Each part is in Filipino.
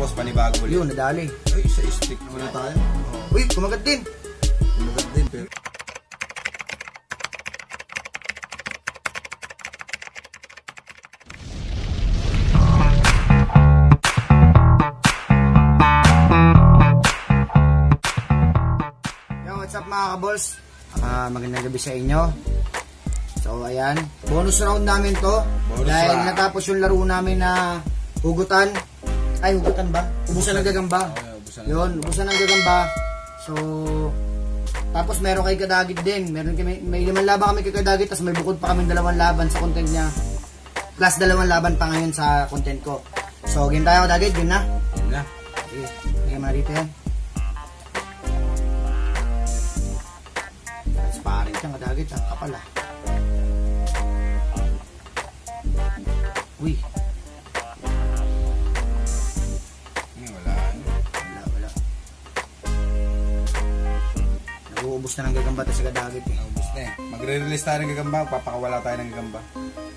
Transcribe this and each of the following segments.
Tapos panibago ulit. Yun, nadali. Ay, sa stick naman na tayo. Uy, kumagat din. Lumagat din, pero... Yo, what's up mga kabols? Ah, magandang gabi sa inyo. So, ayan. Bonus round namin to. Bonus dahil round. natapos yung laro namin na hugutan. Ay, hugutan ba? Ubusan ng gagamba. Okay, ubusan ng Yun, ubusan ng gagamba. So, tapos meron kay Kadagit din. Meron kami, may limang laban kami kay Kadagit, tapos may bukod pa kami dalawang laban sa content niya. Plus dalawang laban pa ngayon sa content ko. So, game tayo Kadagit, game na. Yun na. Sige, lagyan mo na dito yan. Sparring siya, kadagit, ang kapal ah. Uy, Nag-uubos na ng gagamba sa kadagit eh. Naubos na eh. Magre-release tayo ng gagamba, papakawala tayo ng gagamba.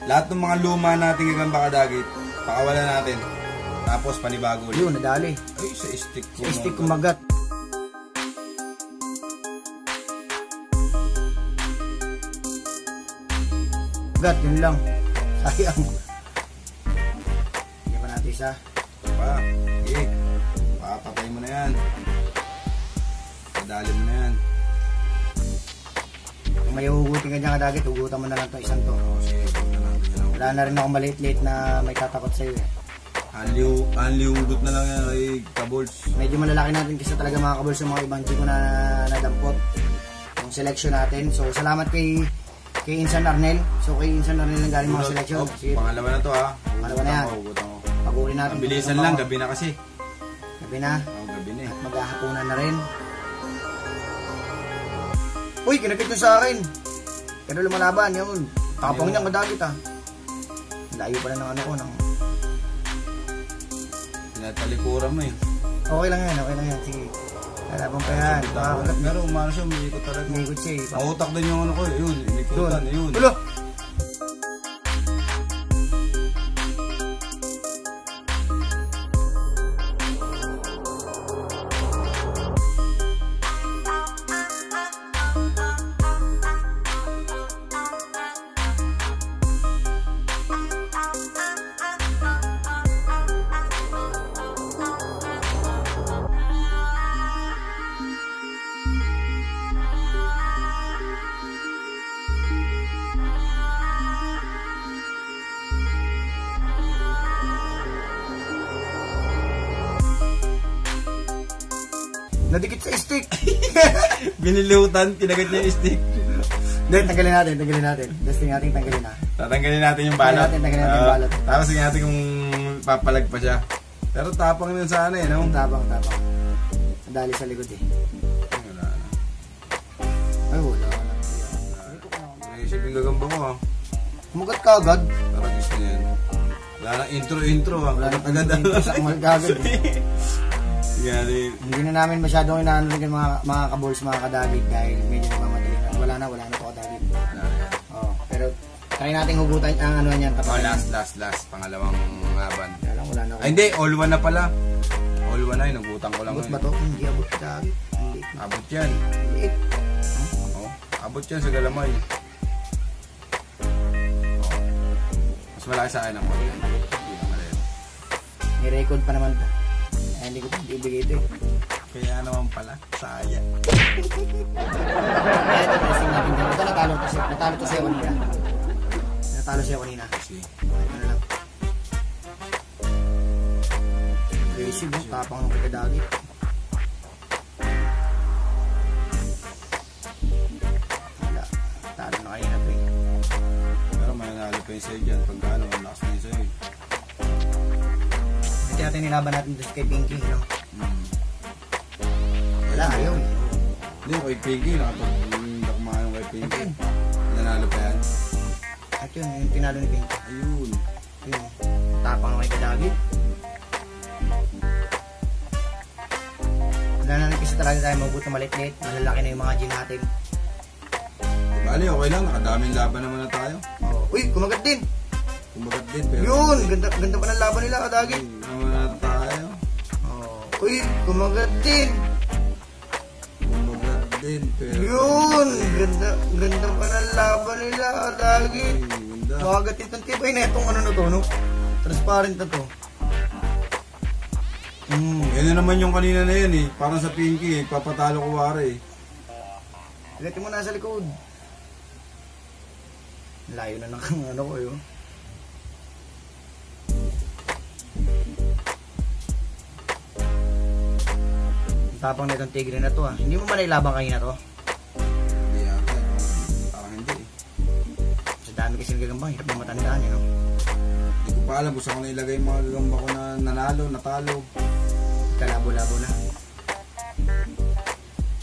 Lahat ng mga luma nating gagamba kadagit, pakawala natin. Tapos panibago ulit. Yun, nadali. Ay, sa stick ko. Sa stick kumagat. Gat, yun lang. Sayang. Hindi pa natin isa. Pa, sige. Papatay mo na yan. Padali mo na yan. Kung may hugutin ka dyan kadagit, hugutan mo na lang to isang to. O, sige. Wala na rin ako maliit-liit na may tatakot sa'yo eh. Anliw, anliwudot na lang yan kay Kabols. Medyo malalaki natin kasi talaga mga kabol sa mga ibang G ko na nadampot. Yung selection natin. So, salamat kay kay Insan Arnel. So, kay Insan Arnel lang galing mga selection. Oh, Sige, pangalawa na to ha. Pangalawa na yan. Pag-uli natin. Ang bilisan lang, gabi na kasi. Gabi na. Oh, gabi na eh. Maghahapunan na rin. Uy, kinapit ko sa akin. Pero lumalaban, yun. Tapang niya madagit ah. Layo pa na ng ano ko. Ng... Tinatalikuran mo eh. Okay lang yan, okay lang yan. Sige. Lalaban pa yan. Pero umano siya, umiikot talaga. Umikot siya eh. Mautak din yung ano ko eh. Yun, inikutan. Yun. Ulo! Nadikit sa stick. Binilihutan, kinagat niya yung stick. Hindi, tanggalin natin, tanggalin natin. Testing natin, tanggalin na. Tatanggalin natin yung balot. Tanggalin natin, tanggalin natin yung Ah, balot. Tapos tingnan natin kung papalag pa siya. Pero tapang nun sana eh, no? Tabang, tabang. Nadali sa likod eh. Wala na. Ay, wala na. Naisip yung gagamba ko ha. Kumagat ka agad. Para gusto niya yan. Wala na intro-intro ha. Wala na Agad intro sa kumagat agad Sige, Hindi na namin masyadong inaano rin mga, mga kabols, mga kadagit dahil medyo nagmamadali na. Wala na, wala na po kadagit. Oh, pero try natin hugutan ang ano niyan. Oh, last, last, last. Pangalawang laban. Lang, wala na. Ay, hindi. All one na pala. All one na yun. Nagutang ko lang Abot ba to? Hindi abot. Hindi. Abot yan. Hindi. Oh, abot yan sa galamay. Oh. Mas malaki sa akin ang konti. Hindi na maliit. May record pa naman to. Hindi ko pa ibigay ito eh. Kaya naman pala, sayang. Kaya ito, testing natin dito. Ito natalo to siya. Natalo to siya kanina. Natalo siya kanina. Sige. Na lang. Aggressive, oh. tapang ng pagkadagit. Wala. Talo na kanina to eh. Pero mananalo pa yung sa'yo dyan. Pagka ano, ang lakas na yung sa'yo. eh. Natin nilaban natin doon kay Pinky, no? Hmm. Wala, ayaw eh. Hindi, kay Pinky, nakapag-dakma yung kay Pinky. yun. Nanalo pa yan. At yun, yung tinalo ni Pinky. Ayun. Yun. Tapang ng kadagit. Wala na kasi talaga tayo mabuti na maliit-liit. Malalaki na yung mga G natin. Bali, okay lang. Nakadaming laban naman na tayo. Oh. Uy, kumagat din. Kumagat din, pero... Yun, ganda, ganda pa ng laban nila kadagit. Naman na tayo. Uy, kumagat din. Kumagat din, pero... Yun! Ganda, ganda pa ng laban nila, dagit. Ay, ganda. Kumagat itong tibay na itong ano na to, no? Transparent na to. Hmm. Yan na naman yung kanina na yan eh. Parang sa pinky eh. Papatalo ko wari eh. Ilati mo na sa likod. Layo na ng ano ko yun. Tapang na itong tigre na to ah. Hindi mo ba nailabang kanina to? Hindi yata. Parang hindi eh. Sa dami kasi gagambang, hirap na matandaan yun. No? Hindi ko pa alam kung saan ko nailagay yung mga gagamba ko na nanalo, natalo. Kalabo-labo na.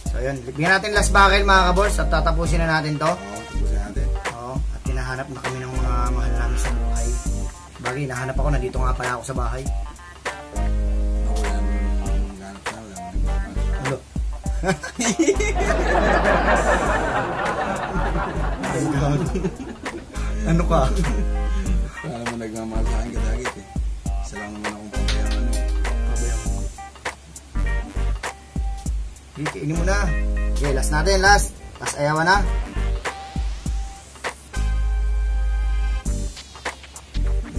So yun, bigyan natin last buckle mga kabols at tatapusin na natin to. Oo, tapusin natin. Oo, at hinahanap na kami ng mga mahal namin sa buhay. Bagay, nahanap ako, nandito nga pala ako sa bahay. Ano ka? Wala naman nagmamahal sa akin kadagit eh. Isa lang naman akong pabayaan ano. Dito, ini mo na. Okay, last natin, last. Last ayawan na.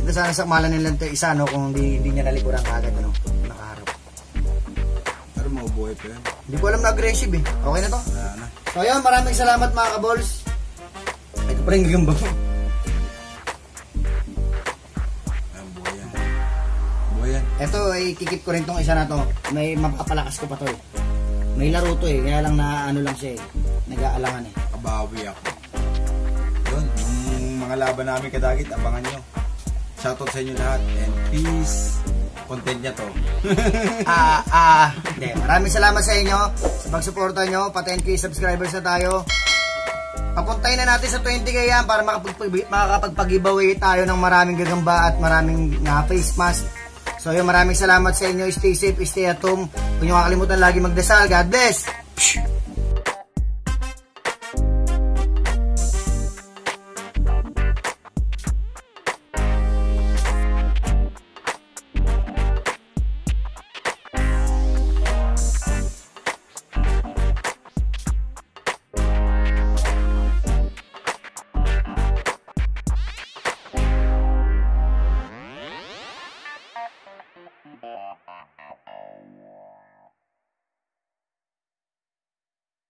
Ito sana sa malan nilang to isa, no? Kung hindi, hindi niya nalikuran kagad, ano? Maubuhay pa yan. Hindi ko alam na aggressive, eh. Okay na to? Wala na. So, ayun, maraming salamat mga kabols. Ito pa rin gagamba mo. Ayan, buhay yan. Buhay yan. Ito, ay kikip ko rin tong isa na to. May mapapalakas ko pa to, eh. May laro to, eh. Kaya lang na ano lang siya, eh. Nag-aalangan, eh. Kabawi ako. Yun, yung mga laban namin kadagit, abangan nyo. Shoutout sa inyo lahat and peace. Content niya to. Ah, ah, hindi. Maraming salamat sa inyo sa pagsuporta nyo. Pa 10k subscribers na tayo. Papuntayin na natin sa 20k yan para makakapag-giveaway tayo ng maraming gagamba at maraming nga face mask. So yun, maraming salamat sa inyo. Stay safe, stay at home. Huwag nyo kakalimutan lagi magdasal. God bless!